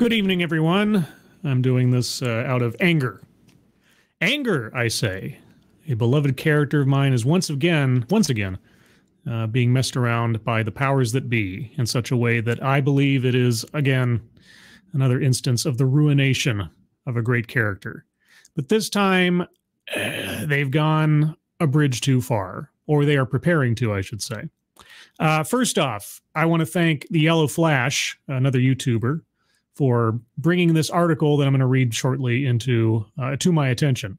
Good evening, everyone. I'm doing this uh, out of anger. Anger, I say. A beloved character of mine is once again, once again, uh, being messed around by the powers that be in such a way that I believe it is, again, another instance of the ruination of a great character. But this time, uh, they've gone a bridge too far, or they are preparing to, I should say. Uh, first off, I want to thank the Yellow Flash, another YouTuber, for bringing this article that I'm going to read shortly into uh, to my attention.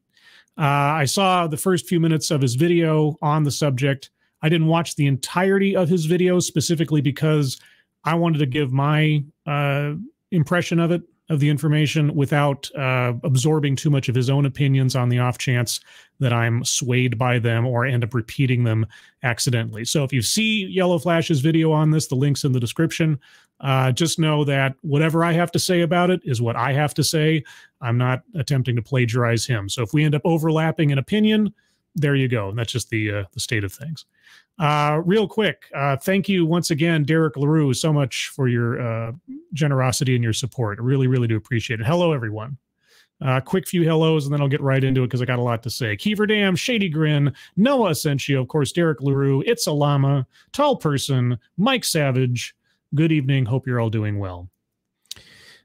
Uh, I saw the first few minutes of his video on the subject. I didn't watch the entirety of his video specifically because I wanted to give my uh, impression of it of the information without uh, absorbing too much of his own opinions on the off chance that I'm swayed by them or end up repeating them accidentally. So if you see Yellow Flash's video on this, the link's in the description. Uh, just know that whatever I have to say about it is what I have to say. I'm not attempting to plagiarize him. So if we end up overlapping an opinion, there you go. And that's just the uh, the state of things. Uh, real quick, uh, thank you once again, Derek LaRue, so much for your uh, generosity and your support. I really, really do appreciate it. Hello, everyone. Uh, quick few hellos, and then I'll get right into it because I got a lot to say. Kiefer Dam, Shady Grin, Noah Asensio, of course, Derek LaRue, It's a Llama, Tall Person, Mike Savage. Good evening. Hope you're all doing well.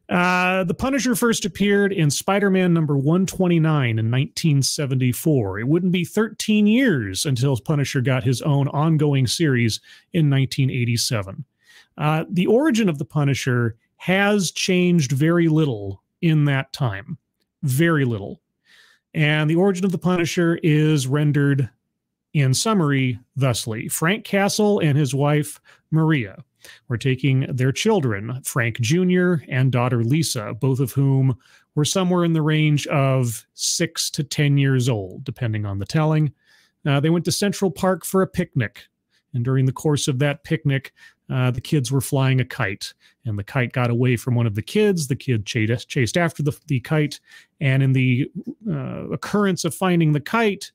Uh, the Punisher first appeared in Spider Man number 129 in 1974. It wouldn't be 13 years until Punisher got his own ongoing series in 1987. Uh, the origin of the Punisher has changed very little in that time. Very little. And the origin of the Punisher is rendered in summary thusly Frank Castle and his wife, Maria were taking their children, Frank Jr. and daughter Lisa, both of whom were somewhere in the range of six to 10 years old, depending on the telling. Uh, they went to Central Park for a picnic. And during the course of that picnic, uh, the kids were flying a kite, and the kite got away from one of the kids. The kid chased, after the, the kite, and in the uh, occurrence of finding the kite,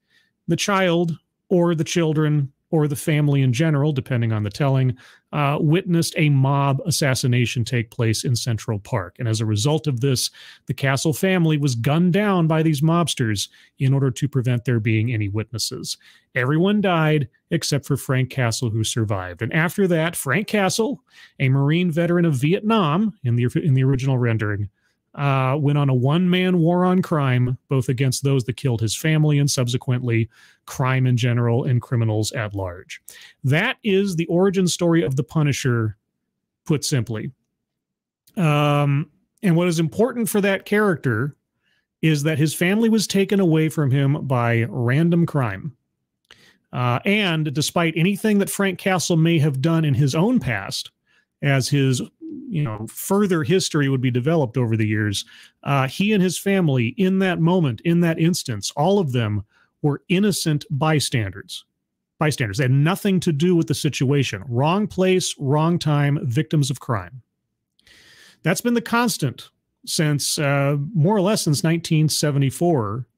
the child or the children or the family in general, depending on the telling, uh, witnessed a mob assassination take place in Central Park. And as a result of this, the Castle family was gunned down by these mobsters in order to prevent there being any witnesses. Everyone died except for Frank Castle, who survived. And after that, Frank Castle, a Marine veteran of Vietnam in the, in the original rendering, uh, went on a one man war on crime, both against those that killed his family and subsequently crime in general and criminals at large. That is the origin story of the Punisher, put simply. Um, and what is important for that character is that his family was taken away from him by random crime. Uh, and despite anything that Frank Castle may have done in his own past, as his you know further history would be developed over the years. Uh, he and his family in that moment in that instance all of them were innocent bystanders bystanders. They had nothing to do with the situation. Wrong place wrong time victims of crime. That's been the constant since uh, more or less since 1974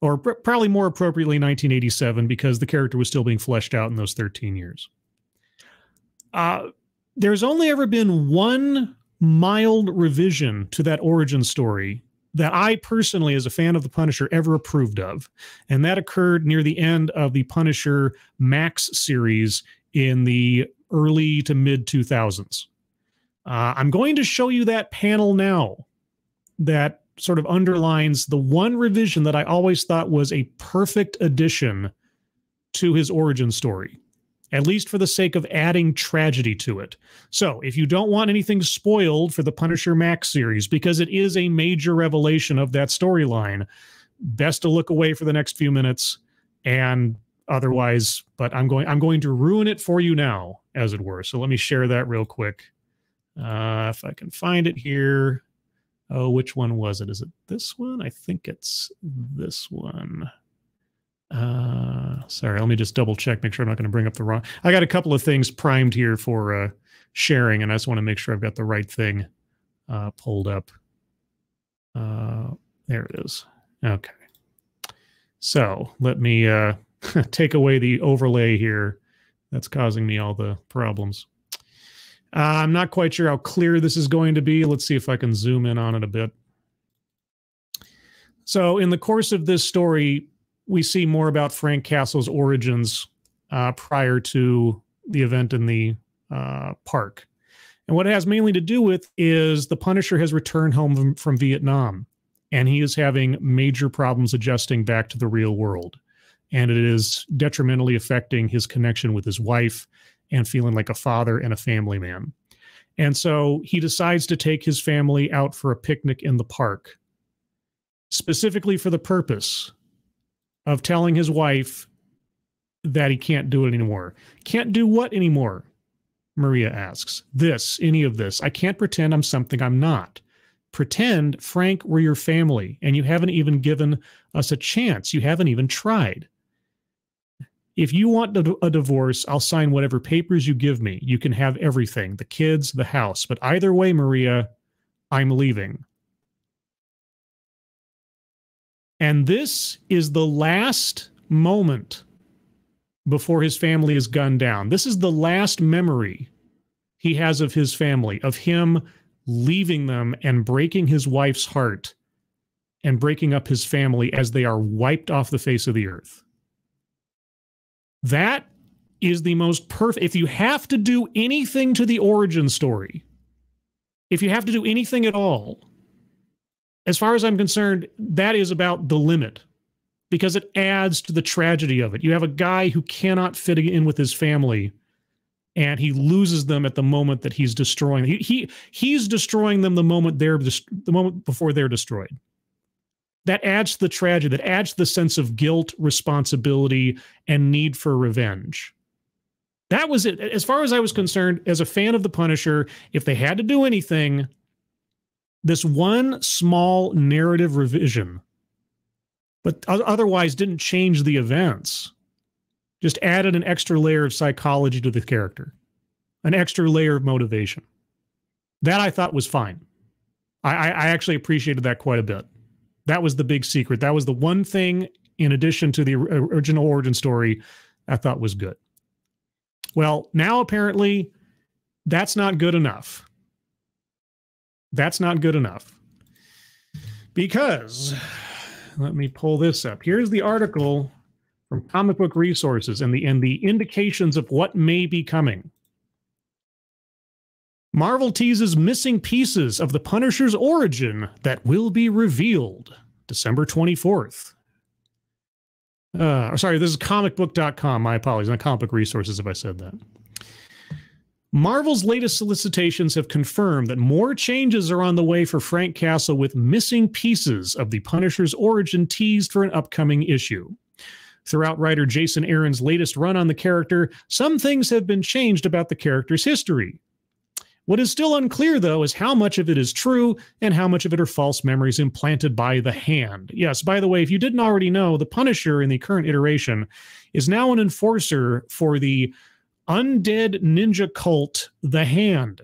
or pr- probably more appropriately 1987 because the character was still being fleshed out in those 13 years. Uh, there's only ever been one mild revision to that origin story that I personally, as a fan of the Punisher, ever approved of. And that occurred near the end of the Punisher Max series in the early to mid 2000s. Uh, I'm going to show you that panel now that sort of underlines the one revision that I always thought was a perfect addition to his origin story at least for the sake of adding tragedy to it. So, if you don't want anything spoiled for the Punisher Max series, because it is a major revelation of that storyline, best to look away for the next few minutes and otherwise but i'm going i'm going to ruin it for you now as it were. So let me share that real quick. Uh if i can find it here. Oh which one was it? Is it this one? I think it's this one uh, sorry, let me just double check, make sure I'm not going to bring up the wrong. I got a couple of things primed here for uh, sharing, and I just want to make sure I've got the right thing uh, pulled up. Uh, there it is. Okay. So let me uh, take away the overlay here that's causing me all the problems. Uh, I'm not quite sure how clear this is going to be. Let's see if I can zoom in on it a bit. So, in the course of this story, we see more about Frank Castle's origins uh, prior to the event in the uh, park. And what it has mainly to do with is the Punisher has returned home from, from Vietnam and he is having major problems adjusting back to the real world. And it is detrimentally affecting his connection with his wife and feeling like a father and a family man. And so he decides to take his family out for a picnic in the park, specifically for the purpose of telling his wife that he can't do it anymore. Can't do what anymore? Maria asks. This, any of this. I can't pretend I'm something I'm not. Pretend, Frank, we're your family, and you haven't even given us a chance. You haven't even tried. If you want a divorce, I'll sign whatever papers you give me. You can have everything the kids, the house. But either way, Maria, I'm leaving. And this is the last moment before his family is gunned down. This is the last memory he has of his family, of him leaving them and breaking his wife's heart and breaking up his family as they are wiped off the face of the earth. That is the most perfect. If you have to do anything to the origin story, if you have to do anything at all, as far as I'm concerned, that is about the limit because it adds to the tragedy of it. You have a guy who cannot fit in with his family and he loses them at the moment that he's destroying. He, he he's destroying them the moment they're the moment before they're destroyed. That adds to the tragedy. That adds to the sense of guilt, responsibility, and need for revenge. That was it. As far as I was concerned, as a fan of the Punisher, if they had to do anything, this one small narrative revision but otherwise didn't change the events. Just added an extra layer of psychology to the character, an extra layer of motivation. That I thought was fine. I, I actually appreciated that quite a bit. That was the big secret. That was the one thing, in addition to the original origin story, I thought was good. Well, now apparently that's not good enough. That's not good enough. Because let me pull this up. Here's the article from Comic Book Resources and the and the indications of what may be coming. Marvel teases missing pieces of the Punisher's origin that will be revealed December 24th. Uh, sorry, this is comicbook.com. My apologies, not comic book resources if I said that. Marvel's latest solicitations have confirmed that more changes are on the way for Frank Castle with missing pieces of the Punisher's origin teased for an upcoming issue. Throughout writer Jason Aaron's latest run on the character, some things have been changed about the character's history. What is still unclear, though, is how much of it is true and how much of it are false memories implanted by the hand. Yes, by the way, if you didn't already know, the Punisher in the current iteration is now an enforcer for the undead ninja cult, The Hand.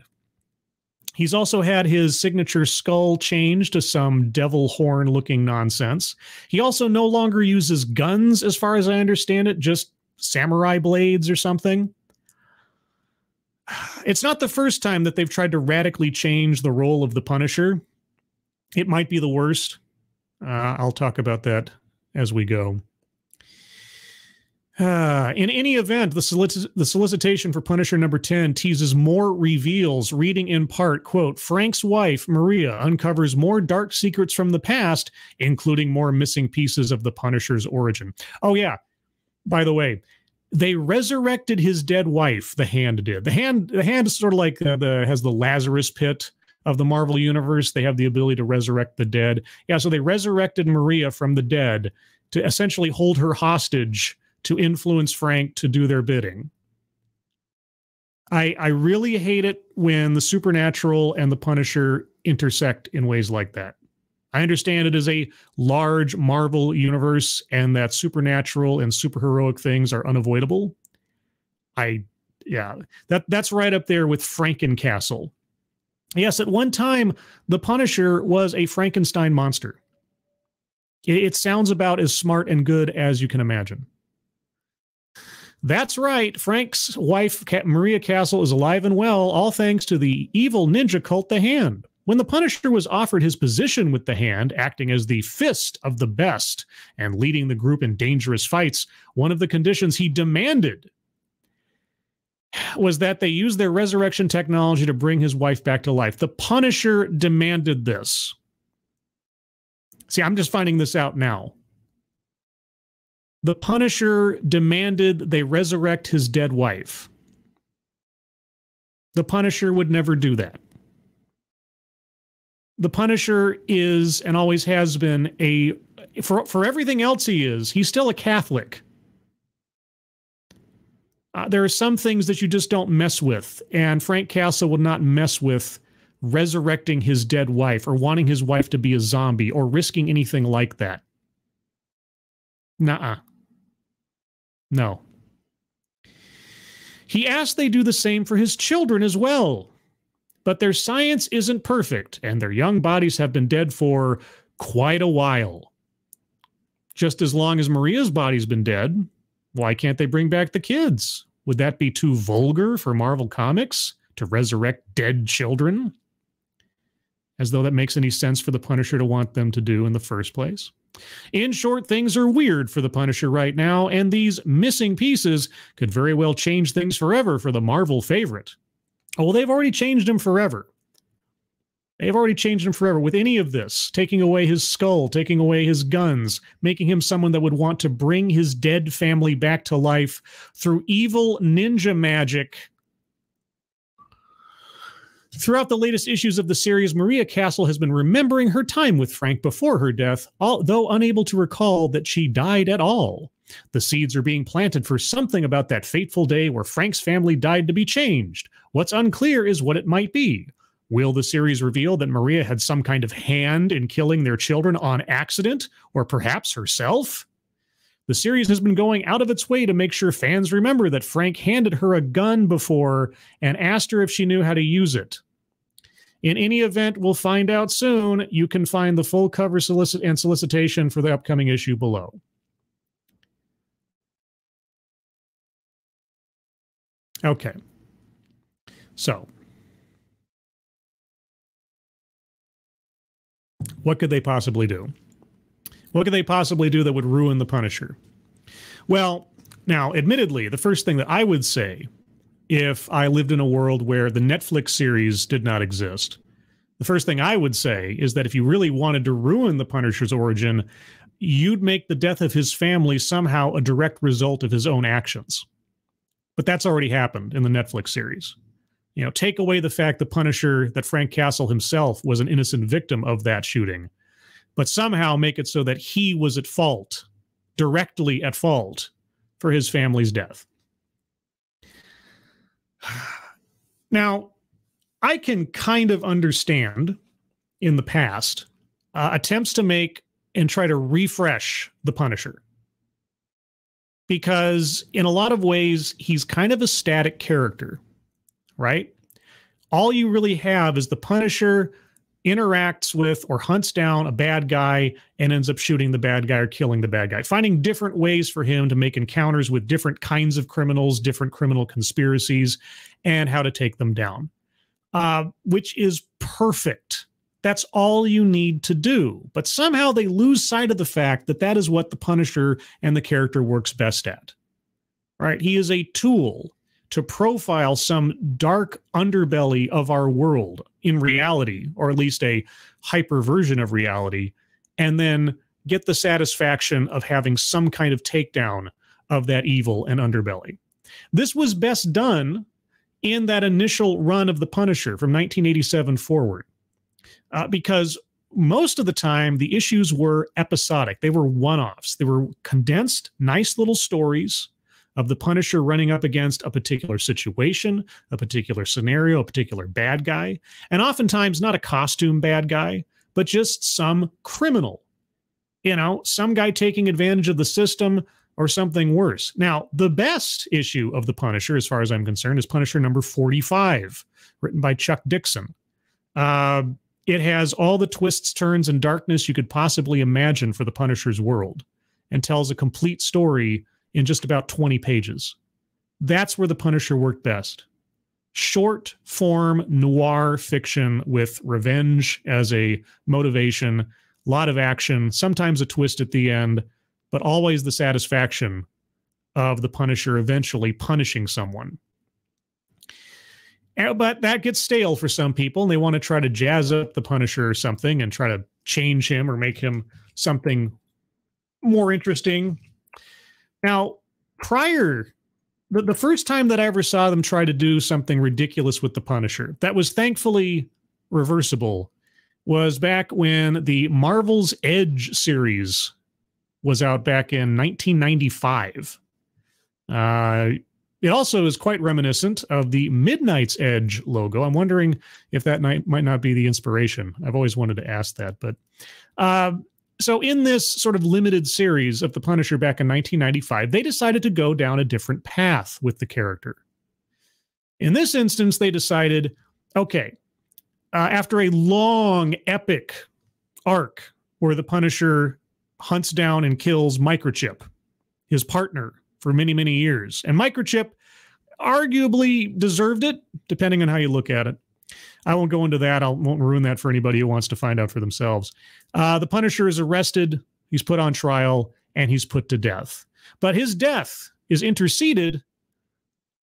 He's also had his signature skull changed to some devil horn looking nonsense. He also no longer uses guns, as far as I understand it, just samurai blades or something. It's not the first time that they've tried to radically change the role of the Punisher. It might be the worst. Uh, I'll talk about that as we go. In any event, the, solic- the solicitation for Punisher number 10 teases more reveals, reading in part, quote, Frank's wife, Maria, uncovers more dark secrets from the past, including more missing pieces of the Punisher's origin. Oh, yeah. By the way, they resurrected his dead wife, the hand did. The hand, the hand is sort of like the has the Lazarus pit of the Marvel universe. They have the ability to resurrect the dead. Yeah, so they resurrected Maria from the dead to essentially hold her hostage to influence Frank to do their bidding. I I really hate it when the supernatural and the Punisher intersect in ways like that. I understand it is a large Marvel universe and that supernatural and superheroic things are unavoidable. I yeah, that that's right up there with Frankencastle. Yes, at one time the Punisher was a Frankenstein monster. It, it sounds about as smart and good as you can imagine. That's right. Frank's wife, Maria Castle, is alive and well, all thanks to the evil ninja cult, The Hand. When the Punisher was offered his position with the Hand, acting as the fist of the Beast and leading the group in dangerous fights, one of the conditions he demanded was that they use their resurrection technology to bring his wife back to life. The Punisher demanded this. See, I'm just finding this out now. The Punisher demanded they resurrect his dead wife. The Punisher would never do that. The Punisher is and always has been a for for everything else he is, he's still a Catholic. Uh, there are some things that you just don't mess with, and Frank Castle would not mess with resurrecting his dead wife or wanting his wife to be a zombie or risking anything like that. Nuh-uh. No. He asked they do the same for his children as well. But their science isn't perfect, and their young bodies have been dead for quite a while. Just as long as Maria's body's been dead, why can't they bring back the kids? Would that be too vulgar for Marvel Comics to resurrect dead children? As though that makes any sense for the Punisher to want them to do in the first place. In short, things are weird for the Punisher right now, and these missing pieces could very well change things forever for the Marvel favorite. Oh, well, they've already changed him forever. They've already changed him forever with any of this, taking away his skull, taking away his guns, making him someone that would want to bring his dead family back to life through evil ninja magic Throughout the latest issues of the series, Maria Castle has been remembering her time with Frank before her death, although unable to recall that she died at all. The seeds are being planted for something about that fateful day where Frank's family died to be changed. What's unclear is what it might be. Will the series reveal that Maria had some kind of hand in killing their children on accident, or perhaps herself? The series has been going out of its way to make sure fans remember that Frank handed her a gun before and asked her if she knew how to use it. In any event, we'll find out soon. You can find the full cover solicit and solicitation for the upcoming issue below. Okay. So, what could they possibly do? What could they possibly do that would ruin the Punisher? Well, now, admittedly, the first thing that I would say if I lived in a world where the Netflix series did not exist. The first thing I would say is that if you really wanted to ruin the Punisher's origin, you'd make the death of his family somehow a direct result of his own actions. But that's already happened in the Netflix series. You know, take away the fact the Punisher, that Frank Castle himself was an innocent victim of that shooting, but somehow make it so that he was at fault, directly at fault, for his family's death. Now, I can kind of understand in the past uh, attempts to make and try to refresh the Punisher. Because in a lot of ways, he's kind of a static character, right? All you really have is the Punisher interacts with or hunts down a bad guy and ends up shooting the bad guy or killing the bad guy, finding different ways for him to make encounters with different kinds of criminals, different criminal conspiracies, and how to take them down, uh, which is perfect. That's all you need to do. But somehow they lose sight of the fact that that is what the Punisher and the character works best at. Right? He is a tool to profile some dark underbelly of our world in reality, or at least a hyper version of reality, and then get the satisfaction of having some kind of takedown of that evil and underbelly. This was best done in that initial run of The Punisher from 1987 forward, uh, because most of the time the issues were episodic. They were one offs, they were condensed, nice little stories of the Punisher running up against a particular situation, a particular scenario, a particular bad guy, and oftentimes not a costume bad guy, but just some criminal. You know, some guy taking advantage of the system or something worse. Now, the best issue of The Punisher, as far as I'm concerned, is Punisher number 45, written by Chuck Dixon. Uh, it has all the twists, turns, and darkness you could possibly imagine for the Punisher's world and tells a complete story in just about 20 pages. That's where the Punisher worked best. Short form noir fiction with revenge as a motivation, a lot of action, sometimes a twist at the end, but always the satisfaction of the Punisher eventually punishing someone. Eh, but that gets stale for some people, and they want to try to jazz up the Punisher or something and try to change him or make him something more interesting. Now, prior the, the first time that I ever saw them try to do something ridiculous with the Punisher, that was thankfully reversible, was back when the Marvel's Edge series was out back in 1995. Uh, it also is quite reminiscent of the Midnight's Edge logo. I'm wondering if that might, might not be the inspiration. I've always wanted to ask that. But uh, so in this sort of limited series of the Punisher back in 1995, they decided to go down a different path with the character. In this instance, they decided, okay, uh, after a long, epic arc where the Punisher hunts down and kills Microchip, his partner for many, many years. And Microchip arguably deserved it, depending on how you look at it. I won't go into that. I won't ruin that for anybody who wants to find out for themselves. Uh, the Punisher is arrested, he's put on trial, and he's put to death. But his death is interceded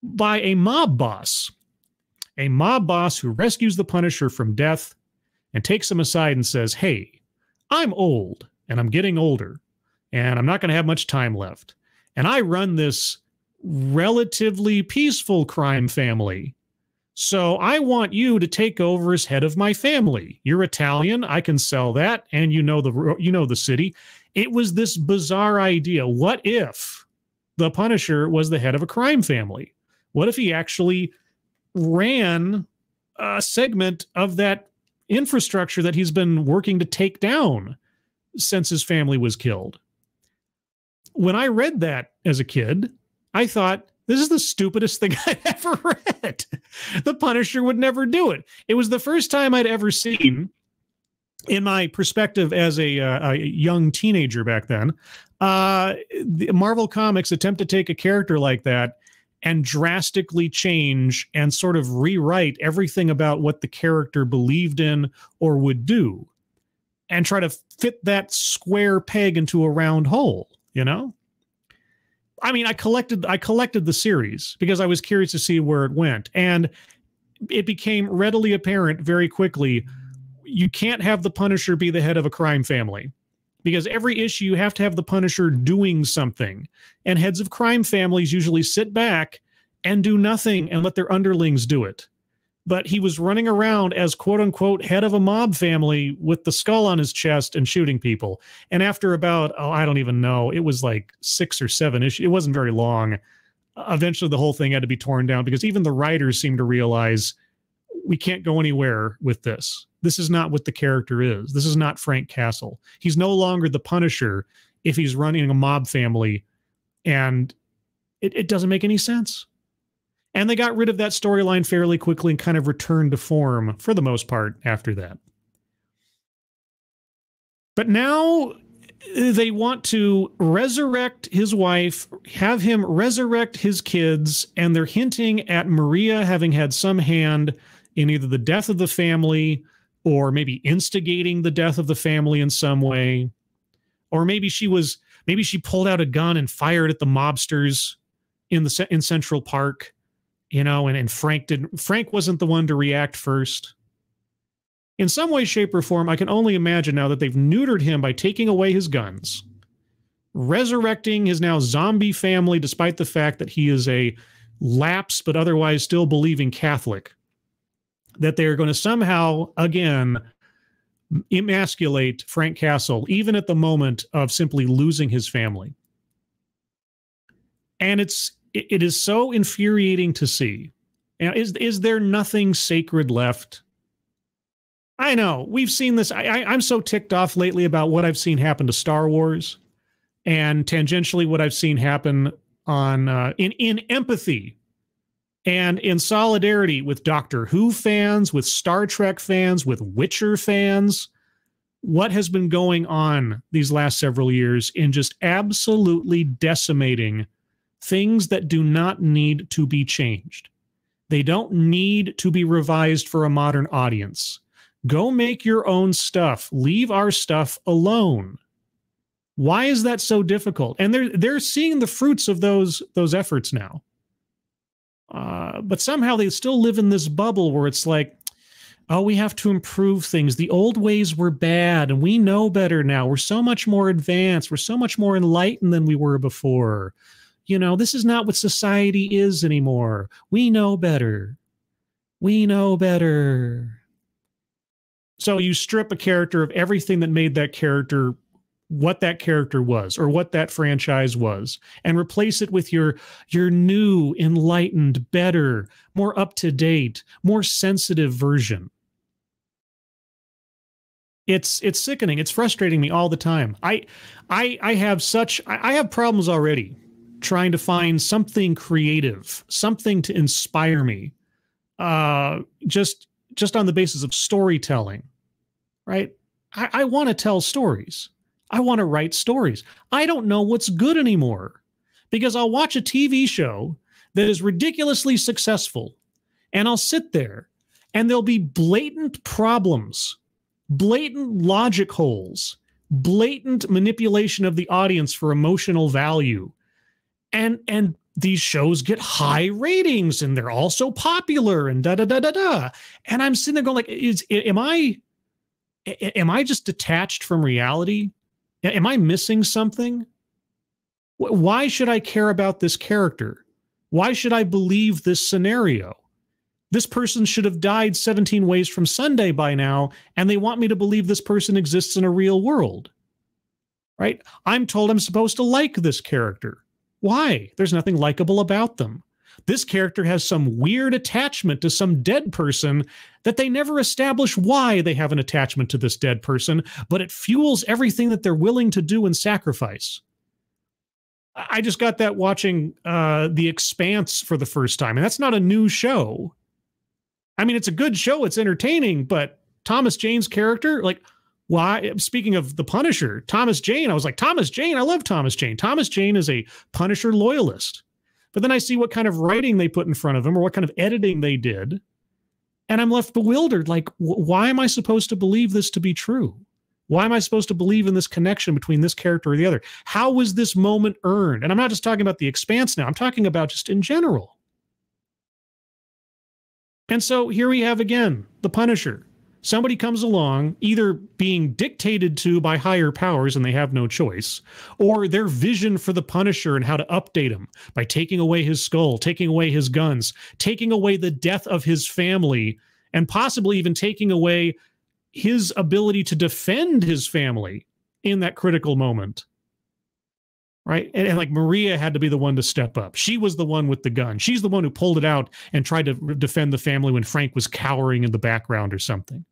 by a mob boss, a mob boss who rescues the Punisher from death and takes him aside and says, Hey, I'm old and I'm getting older and I'm not going to have much time left and I run this relatively peaceful crime family. So I want you to take over as head of my family. You're Italian, I can sell that, and you know the you know the city. It was this bizarre idea. What if the Punisher was the head of a crime family? What if he actually ran a segment of that infrastructure that he's been working to take down since his family was killed? when I read that as a kid, I thought, this is the stupidest thing I've ever read. The Punisher would never do it. It was the first time I'd ever seen, in my perspective as a, uh, a young teenager back then, uh, the Marvel Comics attempt to take a character like that and drastically change and sort of rewrite everything about what the character believed in or would do and try to fit that square peg into a round hole you know i mean i collected i collected the series because i was curious to see where it went. And it became readily apparent very quickly you can't have the punisher be the head of a crime family because every issue you have to have the punisher doing something. And heads of crime families usually sit back and do nothing and let their underlings do it but he was running around as quote unquote head of a mob family with the skull on his chest and shooting people. And after about, oh, I don't even know, it was like six or seven issues. It wasn't very long. Eventually, the whole thing had to be torn down because even the writers seemed to realize we can't go anywhere with this. This is not what the character is. This is not Frank Castle. He's no longer the Punisher if he's running a mob family, and it, it doesn't make any sense. And they got rid of that storyline fairly quickly and kind of returned to form for the most part after that. But now uh, they want to resurrect his wife, have him resurrect his kids, and they're hinting at Maria having had some hand in either the death of the family or maybe instigating the death of the family in some way. Or maybe she was maybe she pulled out a gun and fired at the mobsters in the in Central Park you know, and, and Frank didn't Frank wasn't the one to react first. In some way, shape, or form, I can only imagine now that they've neutered him by taking away his guns, resurrecting his now zombie family, despite the fact that he is a lapse but otherwise still believing Catholic. That they are going to somehow again emasculate Frank Castle, even at the moment of simply losing his family. And it's it, it is so infuriating to see. You know, is is there nothing sacred left? I know we've seen this. I, I, I'm so ticked off lately about what I've seen happen to Star Wars, and tangentially what I've seen happen on uh, in in empathy and in solidarity with Doctor Who fans, with Star Trek fans, with Witcher fans, what has been going on these last several years in just absolutely decimating things that do not need to be changed. They don't need to be revised for a modern audience. Go make your own stuff. Leave our stuff alone. Why is that so difficult? And they're they're seeing the fruits of those those efforts now. Uh, but somehow they still live in this bubble where it's like, oh, we have to improve things. The old ways were bad, and we know better now. We're so much more advanced. We're so much more enlightened than we were before. You know, this is not what society is anymore. We know better. We know better. So you strip a character of everything that made that character what that character was or what that franchise was and replace it with your your new enlightened better more up to date more sensitive version it's it's sickening it's frustrating me all the time i i i have such i have problems already trying to find something creative something to inspire me uh just just on the basis of storytelling right i, I want to tell stories I want to write stories. I don't know what's good anymore because I'll watch a TV show that is ridiculously successful and I'll sit there and there'll be blatant problems, blatant logic holes, blatant manipulation of the audience for emotional value. And and these shows get high ratings and they're also popular and da da da da da. And I'm sitting there going like, is am I am I just detached from reality? Am I missing something? Why should I care about this character? Why should I believe this scenario? This person should have died 17 ways from Sunday by now, and they want me to believe this person exists in a real world. Right? I'm told I'm supposed to like this character. Why? There's nothing likable about them. This character has some weird attachment to some dead person that they never establish why they have an attachment to this dead person, but it fuels everything that they're willing to do and sacrifice. I just got that watching uh, The Expanse for the first time, and that's not a new show. I mean, it's a good show, it's entertaining, but Thomas Jane's character, like, why? Speaking of the Punisher, Thomas Jane, I was like, Thomas Jane, I love Thomas Jane. Thomas Jane is a Punisher loyalist. But then I see what kind of writing they put in front of him or what kind of editing they did. And I'm left bewildered. Like, why am I supposed to believe this to be true? Why am I supposed to believe in this connection between this character or the other? How was this moment earned? And I'm not just talking about the expanse now, I'm talking about just in general. And so here we have again the Punisher somebody comes along, either being dictated to by higher powers and they have no choice, or their vision for the Punisher and how to update him by taking away his skull, taking away his guns, taking away the death of his family, and possibly even taking away his ability to defend his family in that critical moment. Right. And, and, like Maria had to be the one to step up. She was the one with the gun. She's the one who pulled it out and tried to defend the family when Frank was cowering in the background or something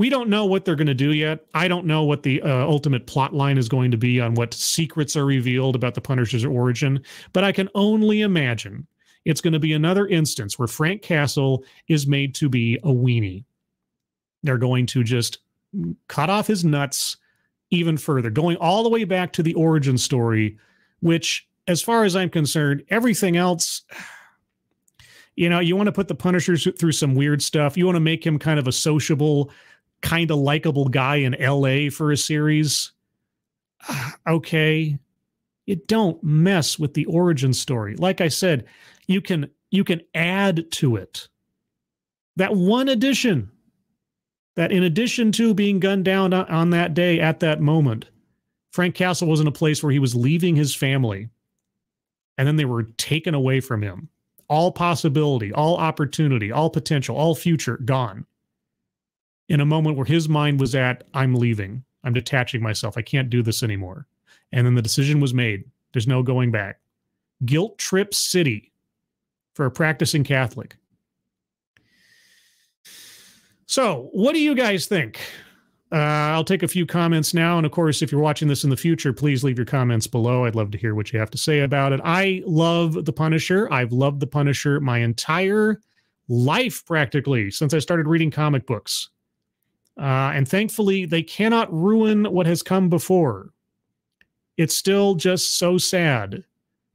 we don't know what they're going to do yet. I don't know what the uh, ultimate plot line is going to be on what secrets are revealed about the Punisher's origin, but I can only imagine it's going to be another instance where Frank Castle is made to be a weenie. They're going to just cut off his nuts even further, going all the way back to the origin story, which, as far as I'm concerned, everything else you know, you want to put the Punishers through some weird stuff. You want to make him kind of a sociable, kind of likable guy in LA for a series. Uh, okay. You don't mess with the origin story. Like I said, you can you can add to it. That one addition that in addition to being gunned down on that day at that moment, Frank Castle was in a place where he was leaving his family and then they were taken away from him. All possibility, all opportunity, all potential, all future gone in a moment where his mind was at, I'm leaving. I'm detaching myself. I can't do this anymore. And then the decision was made. There's no going back. Guilt trip city for a practicing Catholic. So, what do you guys think? Uh, I'll take a few comments now. And of course, if you're watching this in the future, please leave your comments below. I'd love to hear what you have to say about it. I love The Punisher. I've loved The Punisher my entire life, practically, since I started reading comic books. Uh, and thankfully, they cannot ruin what has come before. It's still just so sad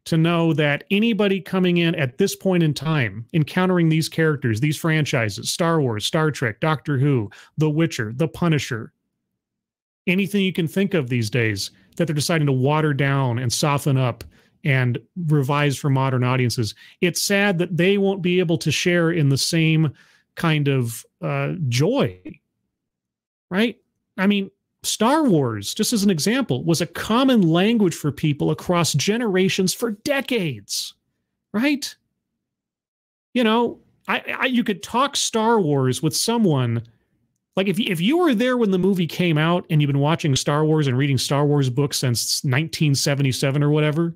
to know that anybody coming in at this point in time, encountering these characters, these franchises, Star Wars, Star Trek, Doctor Who, The Witcher, The Punisher, anything you can think of these days that they're deciding to water down and soften up and revise for modern audiences. It's sad that they won't be able to share in the same kind of uh, joy, right? I mean, Star Wars, just as an example, was a common language for people across generations for decades, right? You know, I, I, you could talk Star Wars with someone like if if you were there when the movie came out and you've been watching Star Wars and reading Star Wars books since 1977 or whatever,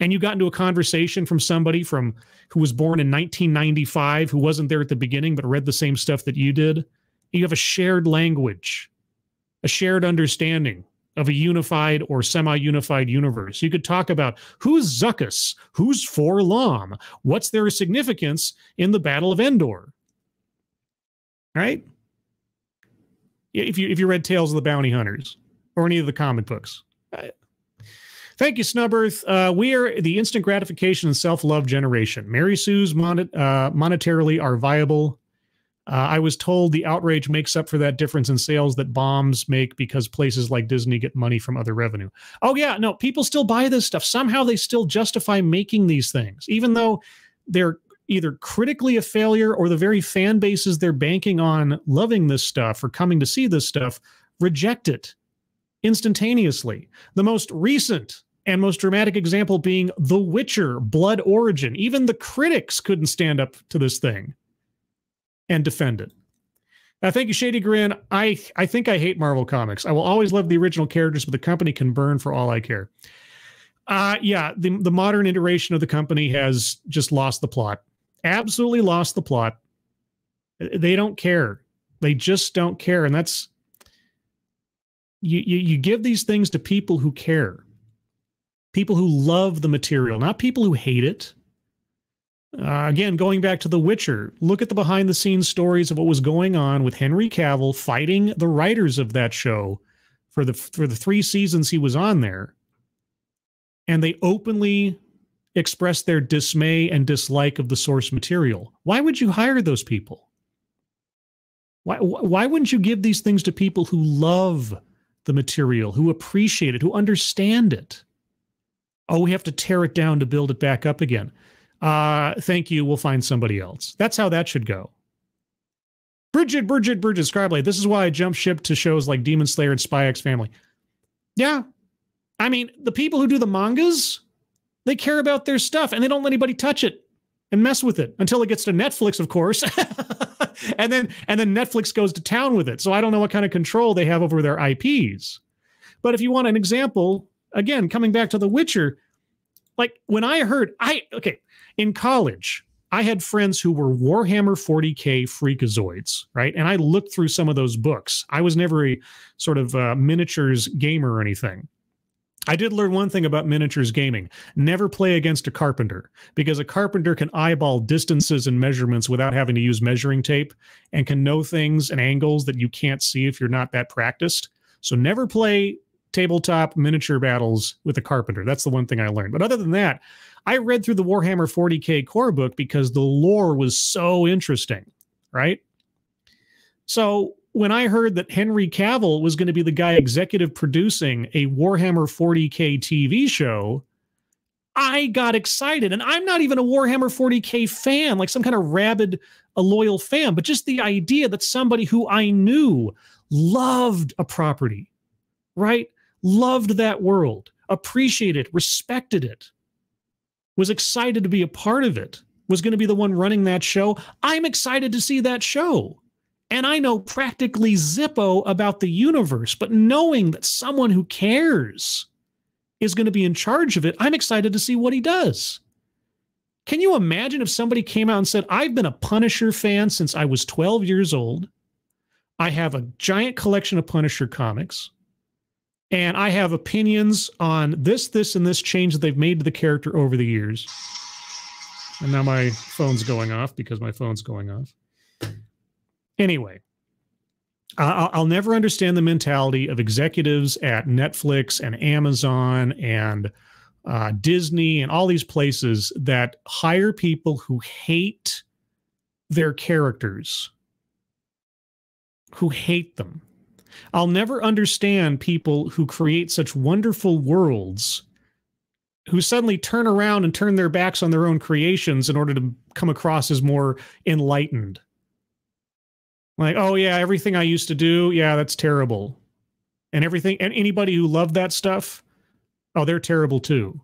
and you got into a conversation from somebody from who was born in 1995 who wasn't there at the beginning but read the same stuff that you did, you have a shared language a shared understanding of a unified or semi-unified universe. You could talk about who's Zuckuss, who's 4-LOM, what's their significance in the Battle of Endor. Right? If you if you read Tales of the Bounty Hunters or any of the comic books. Thank you, Snubbirth. Uh, we are the instant gratification and self-love generation. Mary Sue's mon- uh, monetarily are viable uh, I was told the outrage makes up for that difference in sales that bombs make because places like Disney get money from other revenue. Oh, yeah, no, people still buy this stuff. Somehow they still justify making these things, even though they're either critically a failure or the very fan bases they're banking on loving this stuff or coming to see this stuff reject it instantaneously. The most recent and most dramatic example being The Witcher Blood Origin. Even the critics couldn't stand up to this thing and defend it. Uh, thank you, Shady Grin. I I think I hate Marvel Comics. I will always love the original characters, but the company can burn for all I care. Uh, yeah, the the modern iteration of the company has just lost the plot. Absolutely lost the plot. They don't care. They just don't care, and that's you, you, you give these things to people who care, people who love the material, not people who hate it. Uh, again, going back to The Witcher, look at the behind the scenes stories of what was going on with Henry Cavill fighting the writers of that show for the for the three seasons he was on there. And they openly expressed their dismay and dislike of the source material. Why would you hire those people? Why why wouldn't you give these things to people who love the material, who appreciate it, who understand it? Oh, we have to tear it down to build it back up again uh, thank you, we'll find somebody else. That's how that should go. Bridget, Bridget, Bridget, Scribeblade. This is why I jump ship to shows like Demon Slayer and Spy X Family. Yeah. I mean, the people who do the mangas, they care about their stuff and they don't let anybody touch it and mess with it until it gets to Netflix, of course. and then and then Netflix goes to town with it. So I don't know what kind of control they have over their IPs. But if you want an example, again, coming back to The Witcher, like when I heard I okay, in college, I had friends who were Warhammer 40K freakazoids, right? And I looked through some of those books. I was never a sort of uh, miniatures gamer or anything. I did learn one thing about miniatures gaming never play against a carpenter because a carpenter can eyeball distances and measurements without having to use measuring tape and can know things and angles that you can't see if you're not that practiced. So never play tabletop miniature battles with a carpenter. That's the one thing I learned. But other than that, I read through the Warhammer 40K core book because the lore was so interesting, right? So when I heard that Henry Cavill was going to be the guy executive producing a Warhammer 40K TV show, I got excited. And I'm not even a Warhammer 40K fan, like some kind of rabid, a loyal fan, but just the idea that somebody who I knew loved a property, right? Loved that world, appreciated, it, respected it, was excited to be a part of it, was going to be the one running that show. I'm excited to see that show. And I know practically zippo about the universe, but knowing that someone who cares is going to be in charge of it, I'm excited to see what he does. Can you imagine if somebody came out and said, I've been a Punisher fan since I was 12 years old. I have a giant collection of Punisher comics and I have opinions on this, this, and this change that they've made to the character over the years. And now my phone's going off because my phone's going off. Anyway, I'll, never understand the mentality of executives at Netflix and Amazon and uh, Disney, and all these places that hire people who hate their characters, who hate them. I'll never understand people who create such wonderful worlds who suddenly turn around and turn their backs on their own creations in order to come across as more enlightened. Like, oh yeah, everything I used to do, yeah, that's terrible. And everything and anybody who loved that stuff, oh, they're terrible too.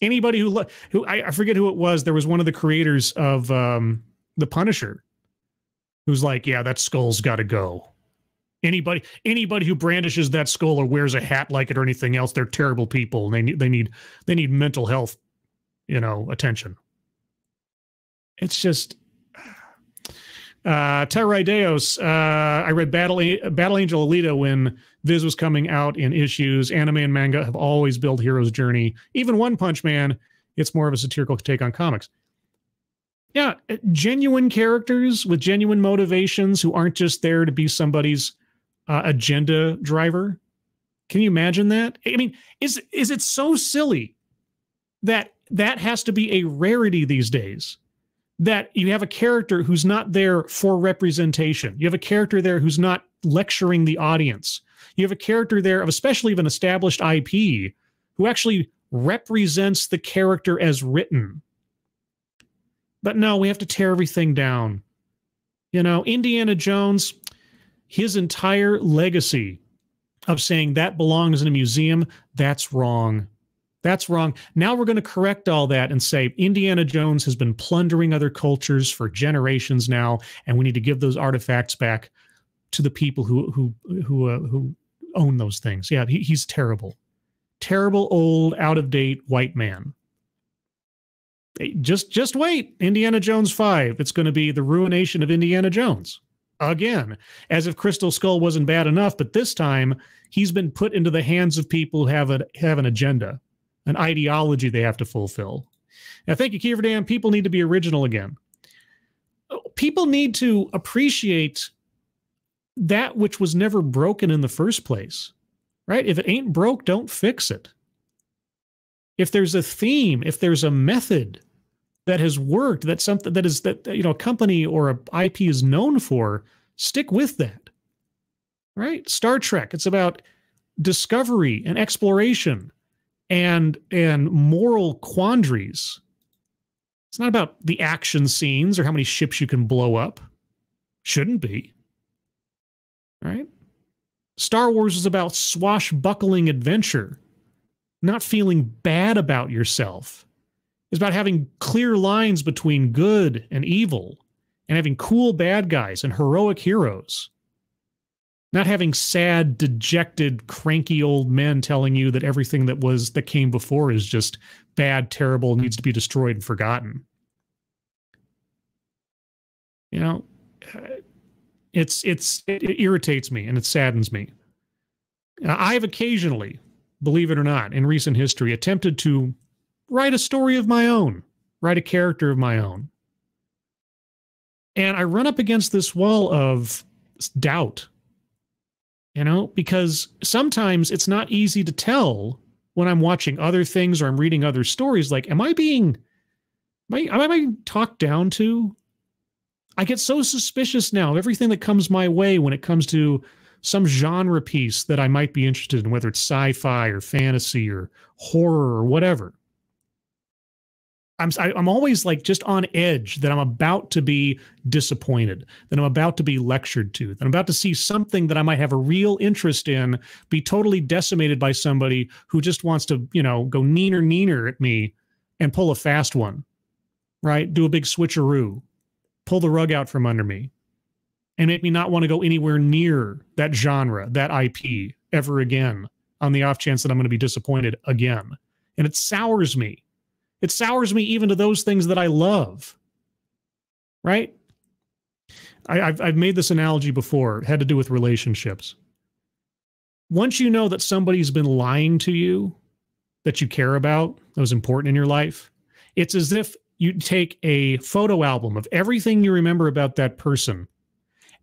Anybody who lo- who I, I forget who it was, there was one of the creators of um The Punisher who's like, yeah, that skull's got to go. Anybody anybody who brandishes that skull or wears a hat like it or anything else, they're terrible people. And they need they need they need mental health, you know, attention. It's just uh Terraideos, uh I read Battle Battle Angel Alita when Viz was coming out in issues. Anime and manga have always built hero's journey. Even One Punch Man, it's more of a satirical take on comics. Yeah, genuine characters with genuine motivations who aren't just there to be somebody's uh, agenda driver. Can you imagine that? I mean, is is it so silly that that has to be a rarity these days? That you have a character who's not there for representation. You have a character there who's not lecturing the audience. You have a character there of especially of an established IP who actually represents the character as written. But no, we have to tear everything down. You know, Indiana Jones, his entire legacy of saying that belongs in a museum, that's wrong. That's wrong. Now we're going to correct all that and say Indiana Jones has been plundering other cultures for generations now, and we need to give those artifacts back to the people who who who uh, who own those things. Yeah, he, he's terrible, terrible old out of date white man. Just just wait, Indiana Jones five. It's going to be the ruination of Indiana Jones again, as if Crystal Skull wasn't bad enough, but this time he's been put into the hands of people who have a have an agenda, an ideology they have to fulfill. Now, thank you, Kiefer. People need to be original again. People need to appreciate that which was never broken in the first place, right? If it ain't broke, don't fix it. If there's a theme, if there's a method, that has worked, that something that is that you know a company or a IP is known for, stick with that. Right? Star Trek, it's about discovery and exploration and and moral quandaries. It's not about the action scenes or how many ships you can blow up. Shouldn't be. Right? Star Wars is about swashbuckling adventure, not feeling bad about yourself is about having clear lines between good and evil and having cool bad guys and heroic heroes. Not having sad, dejected, cranky old men telling you that everything that was that came before is just bad, terrible, needs to be destroyed and forgotten. You know, uh, it's it's it irritates me and it saddens me. I've occasionally, believe it or not, in recent history attempted to write a story of my own, write a character of my own. And I run up against this wall of doubt, you know, because sometimes it's not easy to tell when I'm watching other things or I'm reading other stories. Like, am I being, am I, am I being talked down to? I get so suspicious now of everything that comes my way when it comes to some genre piece that I might be interested in, whether it's sci fi or fantasy or horror or whatever. I'm I'm always like just on edge that I'm about to be disappointed, that I'm about to be lectured to, that I'm about to see something that I might have a real interest in be totally decimated by somebody who just wants to, you know, go neener neener at me and pull a fast one, right? Do a big switcheroo, pull the rug out from under me, and make me not want to go anywhere near that genre, that IP ever again on the off chance that I'm going to be disappointed again. And it sours me it sours me even to those things that I love. Right? I, have I've made this analogy before. It had to do with relationships. Once you know that somebody's been lying to you, that you care about, that was important in your life, it's as if you take a photo album of everything you remember about that person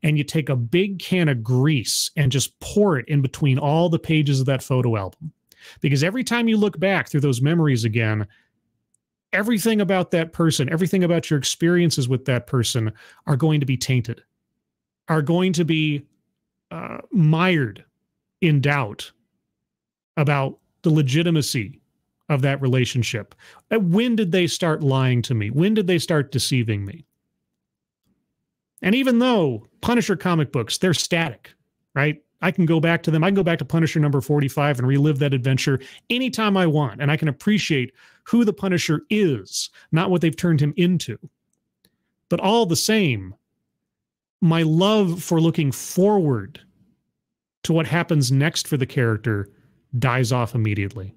and you take a big can of grease and just pour it in between all the pages of that photo album because every time you look back through those memories again, everything about that person, everything about your experiences with that person are going to be tainted, are going to be uh, mired in doubt about the legitimacy of that relationship. Uh, when did they start lying to me? When did they start deceiving me? And even though Punisher comic books, they're static, right? I can go back to them. I can go back to Punisher number 45 and relive that adventure anytime I want. And I can appreciate who the Punisher is, not what they've turned him into. But all the same, my love for looking forward to what happens next for the character dies off immediately.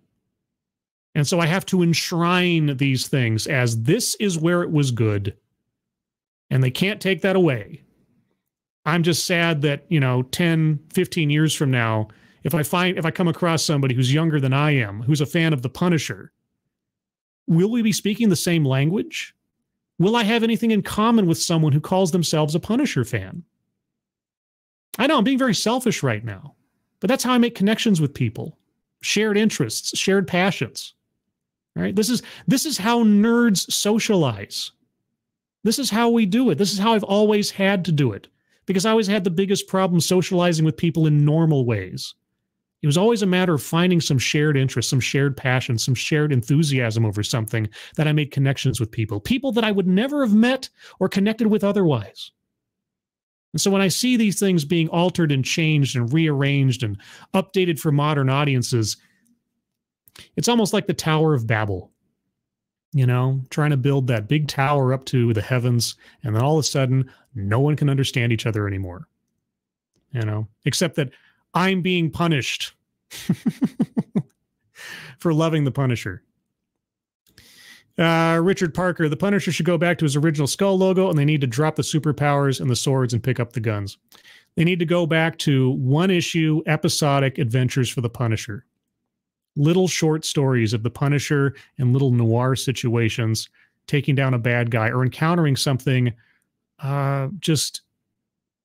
And so I have to enshrine these things as this is where it was good. And they can't take that away. I'm just sad that, you know, 10, 15 years from now, if I find if I come across somebody who's younger than I am, who's a fan of the Punisher, will we be speaking the same language? Will I have anything in common with someone who calls themselves a Punisher fan? I know I'm being very selfish right now, but that's how I make connections with people. Shared interests, shared passions. Right? This is this is how nerds socialize. This is how we do it. This is how I've always had to do it because I always had the biggest problem socializing with people in normal ways. It was always a matter of finding some shared interest, some shared passion, some shared enthusiasm over something that I made connections with people, people that I would never have met or connected with otherwise. And so when I see these things being altered and changed and rearranged and updated for modern audiences, it's almost like the Tower of Babel. You know, trying to build that big tower up to the heavens, and then all of a sudden, no one can understand each other anymore. You know, except that I'm being punished for loving the Punisher. Uh, Richard Parker, the Punisher should go back to his original skull logo and they need to drop the superpowers and the swords and pick up the guns. They need to go back to one issue episodic adventures for the Punisher. Little short stories of the Punisher and little noir situations taking down a bad guy or encountering something uh, just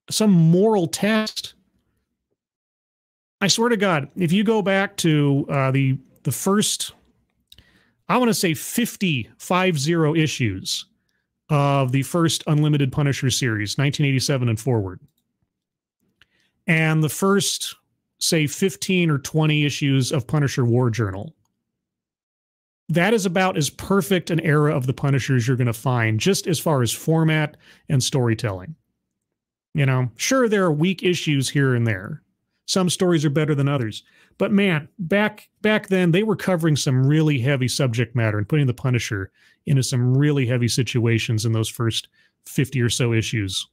some moral test. I swear to God, if you go back to uh, the the first, I want to say 50, five zero issues of the first Unlimited Punisher series, 1987 and forward, and the first, say, 15 or 20 issues of Punisher War Journal. That is about as perfect an era of the Punishers you're going to find, just as far as format and storytelling. You know, sure, there are weak issues here and there. Some stories are better than others. But man, back back then they were covering some really heavy subject matter and putting the Punisher into some really heavy situations in those first 50 or so issues.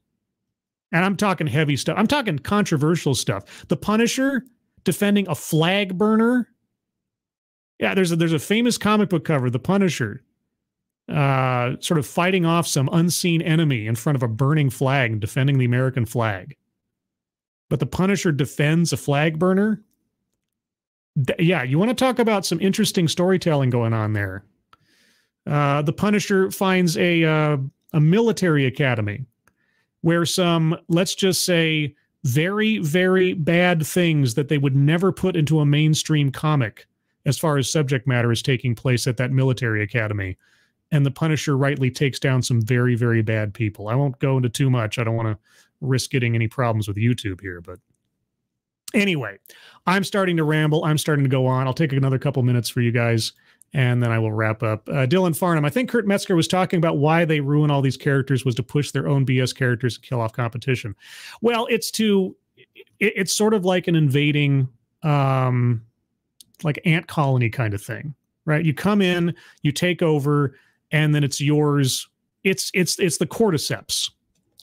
And I'm talking heavy stuff. I'm talking controversial stuff. The Punisher defending a flag burner. Yeah, there's a there's a famous comic book cover, The Punisher, uh, sort of fighting off some unseen enemy in front of a burning flag defending the American flag. But the Punisher defends a flag burner. yeah, you want to talk about some interesting storytelling going on there. Uh, the Punisher finds a uh, a military academy where some, let's just say, very very bad things that they would never put into a mainstream comic, as far as subject matter is taking place at that military academy and the Punisher rightly takes down some very, very bad people. I won't go into too much. I don't want to risk getting any problems with YouTube here, but anyway, I'm starting to ramble. I'm starting to go on. I'll take another couple minutes for you guys, and then I will wrap up. Uh, Dylan Farnham, I think Kurt Metzger was talking about why they ruin all these characters was to push their own BS characters and kill off competition. Well, it's to it, it's sort of like an invading um like ant colony kind of thing, right? You come in, you take over, and then it's yours. It's it's it's the cordyceps,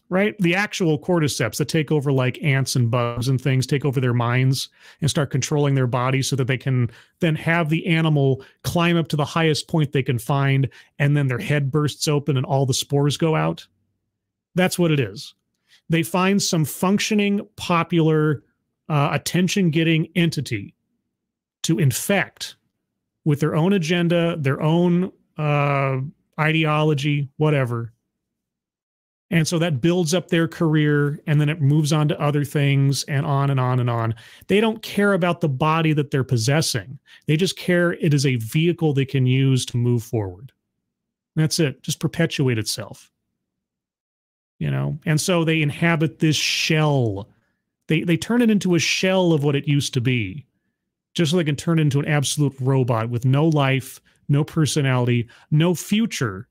right? The actual cordyceps that take over like ants and bugs and things, take over their minds and start controlling their body so that they can then have the animal climb up to the highest point they can find, and then their head bursts open and all the spores go out. That's what it is. They find some functioning, popular, uh, attention getting entity to infect with their own agenda, their own uh, ideology, whatever. And so that builds up their career and then it moves on to other things and on and on and on. They don't care about the body that they're possessing. They just care it is a vehicle they can use to move forward. That's it. Just perpetuate itself. You know, and so they inhabit this shell. They they turn it into a shell of what it used to be. Just so they can turn it into an absolute robot with no life, no personality, no future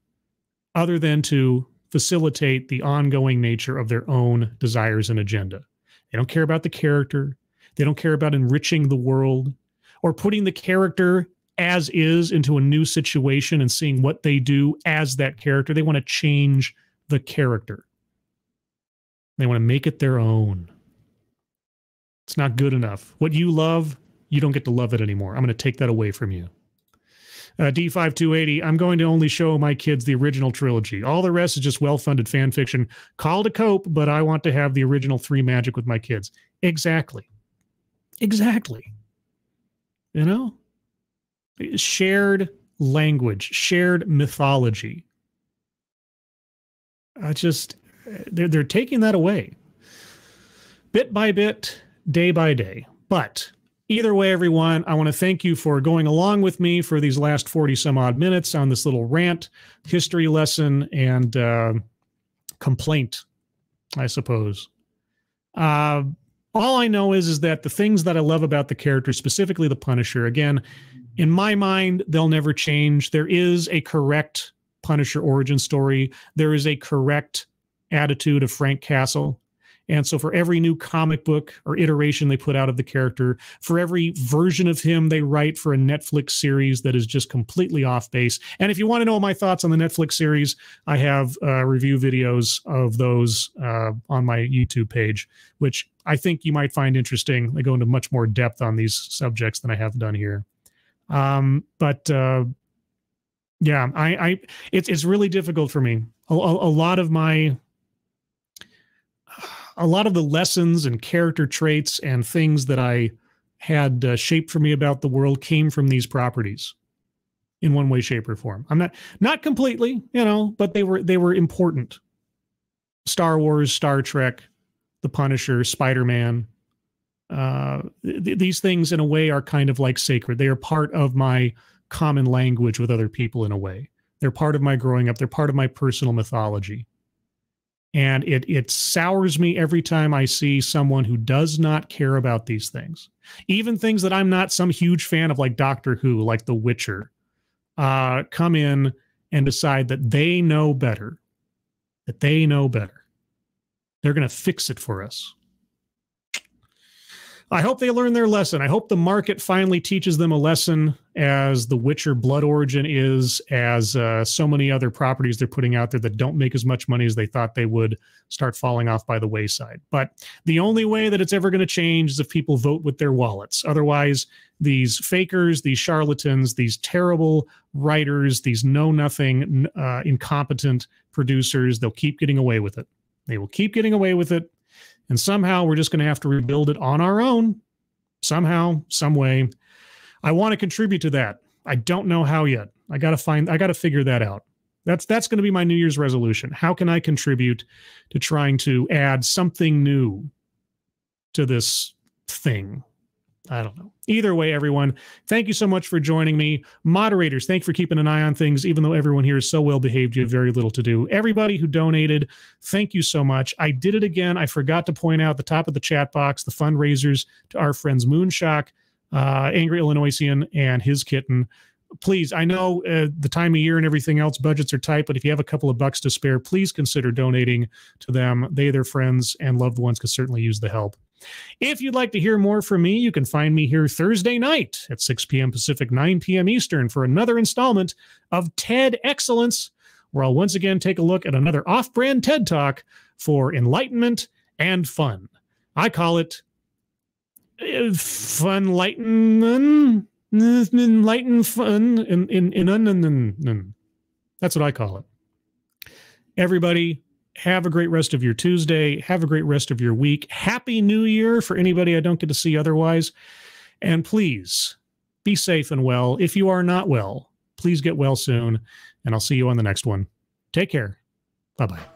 other than to facilitate the ongoing nature of their own desires and agenda. They don't care about the character. They don't care about enriching the world or putting the character as is into a new situation and seeing what they do as that character. They want to change the character. They want to make it their own. It's not good enough. What you love, you don't get to love it anymore. I'm going to take that away from you. Uh, D5280, I'm going to only show my kids the original trilogy. All the rest is just well funded fan fiction. Call to cope, but I want to have the original three magic with my kids. Exactly. Exactly. You know? Shared language, shared mythology. I just, they're, they're taking that away bit by bit, day by day. But Either way, everyone, I want to thank you for going along with me for these last 40 some odd minutes on this little rant, history lesson, and uh, complaint, I suppose. Uh, all I know is, is that the things that I love about the character, specifically the Punisher, again, in my mind, they'll never change. There is a correct Punisher origin story, there is a correct attitude of Frank Castle. And so, for every new comic book or iteration they put out of the character, for every version of him they write for a Netflix series that is just completely off base. And if you want to know my thoughts on the Netflix series, I have uh, review videos of those uh, on my YouTube page, which I think you might find interesting. They go into much more depth on these subjects than I have done here. Um, but uh, yeah, I, I it's it's really difficult for me. A, a, a lot of my a lot of the lessons and character traits and things that I had uh, shaped for me about the world came from these properties in one way shape or form. I'm not not completely you know but they were they were important. Star wars star trek the punisher spider-man uh, th- these things in a way are kind of like sacred. They are part of my common language with other people in a way. They're part of my growing up. They're part of my personal mythology and it it sours me every time I see someone who does not care about these things. Even things that I'm not some huge fan of, like Doctor Who, like The Witcher, uh, come in and decide that they know better, that they know better. They're going to fix it for us. I hope they learn their lesson. I hope the market finally teaches them a lesson as The Witcher Blood Origin is, as uh, so many other properties they're putting out there that don't make as much money as they thought they would start falling off by the wayside. But the only way that it's ever going to change is if people vote with their wallets. Otherwise, these fakers, these charlatans, these terrible writers, these know nothing, uh, incompetent producers, they'll keep getting away with it. They will keep getting away with it and somehow we're just going to have to rebuild it on our own, somehow, some way. I want to contribute to that. I don't know how yet. I got to find, I got to figure that out. That's that's going to be my New Year's resolution. How can I contribute to trying to add something new to this thing? I don't know. Either way, everyone, thank you so much for joining me. Moderators, thank you for keeping an eye on things, even though everyone here is so well behaved, you have very little to do. Everybody who donated, thank you so much. I did it again. I forgot to point out the top of the chat box the fundraisers to our friends Moonshock, uh, Angry Illinoisian, and his kitten. Please, I know uh, the time of year and everything else, budgets are tight, but if you have a couple of bucks to spare, please consider donating to them. They, their friends, and loved ones could certainly use the help. If you'd like to hear more from me, you can find me here Thursday night at 6 p.m. Pacific, 9 p.m. Eastern for another installment of TED Excellence, where I'll once again take a look at another off brand TED Talk for enlightenment and fun. I call it uh, fun lighten enlighten fun in in in that's what I call it. Everybody have a great rest of your Tuesday. Have a great rest of your week. Happy New Year for anybody I don't get to see otherwise. And please be safe and well. If you are not well, please get well soon. And I'll see you on the next one. Take care. Bye bye.